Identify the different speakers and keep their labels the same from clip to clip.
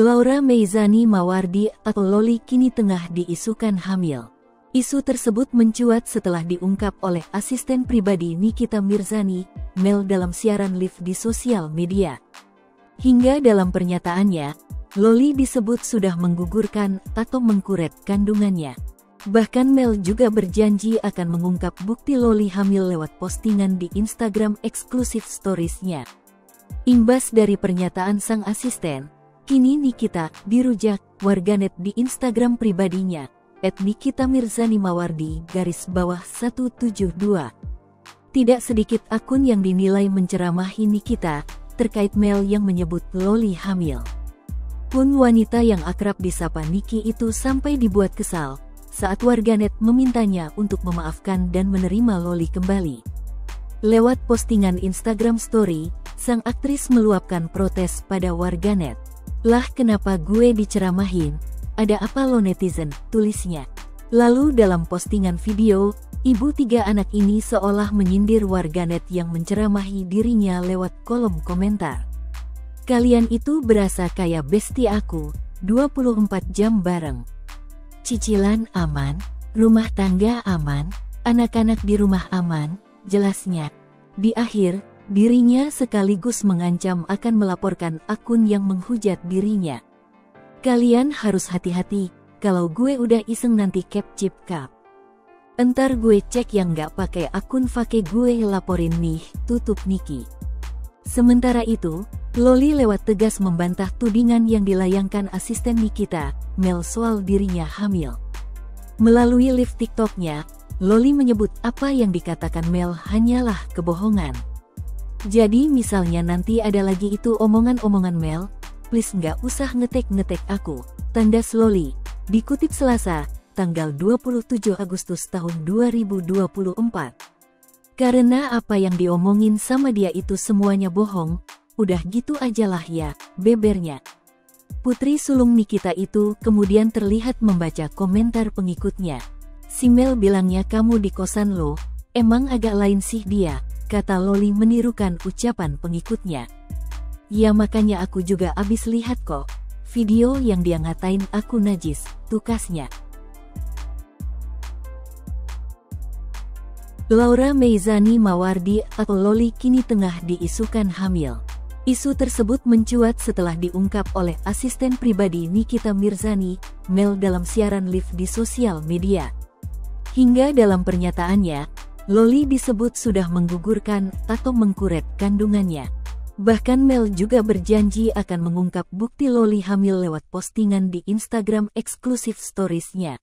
Speaker 1: Laura Meizani Mawardi atau Loli kini tengah diisukan hamil. Isu tersebut mencuat setelah diungkap oleh asisten pribadi Nikita Mirzani, Mel dalam siaran live di sosial media. Hingga dalam pernyataannya, Loli disebut sudah menggugurkan atau mengkuret kandungannya. Bahkan Mel juga berjanji akan mengungkap bukti Loli hamil lewat postingan di Instagram eksklusif storiesnya. Imbas dari pernyataan sang asisten, kini Nikita dirujak warganet di Instagram pribadinya, at Nikita Mirzani Mawardi garis bawah 172. Tidak sedikit akun yang dinilai menceramahi Nikita terkait Mel yang menyebut Loli hamil. Pun wanita yang akrab disapa Niki itu sampai dibuat kesal saat warganet memintanya untuk memaafkan dan menerima Loli kembali. Lewat postingan Instagram Story, sang aktris meluapkan protes pada warganet. Lah kenapa gue diceramahin? Ada apa lo netizen? Tulisnya. Lalu dalam postingan video, ibu tiga anak ini seolah menyindir warganet yang menceramahi dirinya lewat kolom komentar. Kalian itu berasa kayak besti aku, 24 jam bareng. Cicilan aman, rumah tangga aman, anak-anak di rumah aman, jelasnya. Di akhir, dirinya sekaligus mengancam akan melaporkan akun yang menghujat dirinya. Kalian harus hati-hati, kalau gue udah iseng nanti cap chip cap. Entar gue cek yang gak pakai akun fake gue laporin nih, tutup Niki. Sementara itu, Loli lewat tegas membantah tudingan yang dilayangkan asisten Nikita, Mel soal dirinya hamil. Melalui live TikToknya, Loli menyebut apa yang dikatakan Mel hanyalah kebohongan. Jadi misalnya nanti ada lagi itu omongan-omongan Mel, please nggak usah ngetek-ngetek aku, tandas Loli, dikutip Selasa, tanggal 27 Agustus tahun 2024. Karena apa yang diomongin sama dia itu semuanya bohong, Udah gitu aja lah ya, bebernya. Putri sulung Nikita itu kemudian terlihat membaca komentar pengikutnya. Si Mel bilangnya kamu di kosan lo, emang agak lain sih dia, kata Loli menirukan ucapan pengikutnya. Ya makanya aku juga abis lihat kok, video yang dia ngatain aku najis, tukasnya. Laura Meizani Mawardi atau Loli kini tengah diisukan hamil. Isu tersebut mencuat setelah diungkap oleh asisten pribadi Nikita Mirzani, Mel dalam siaran live di sosial media. Hingga dalam pernyataannya, Loli disebut sudah menggugurkan atau mengkuret kandungannya. Bahkan Mel juga berjanji akan mengungkap bukti Loli hamil lewat postingan di Instagram eksklusif storiesnya.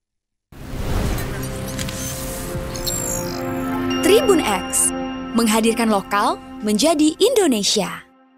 Speaker 2: Tribun X menghadirkan lokal menjadi Indonesia.